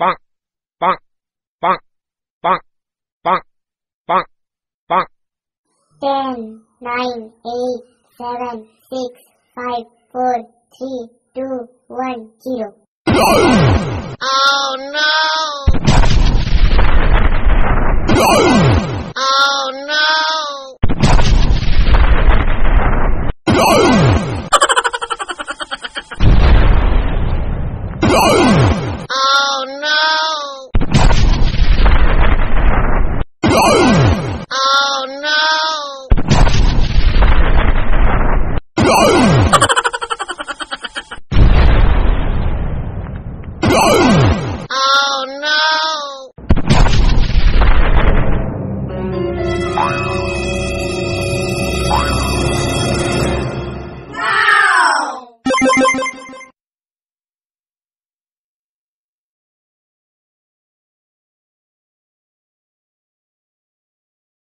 Bang! Bang! Bang! Bang! Bang! Bang! bonk. Ten, nine, eight, seven, six, five, four, three, two, one, zero.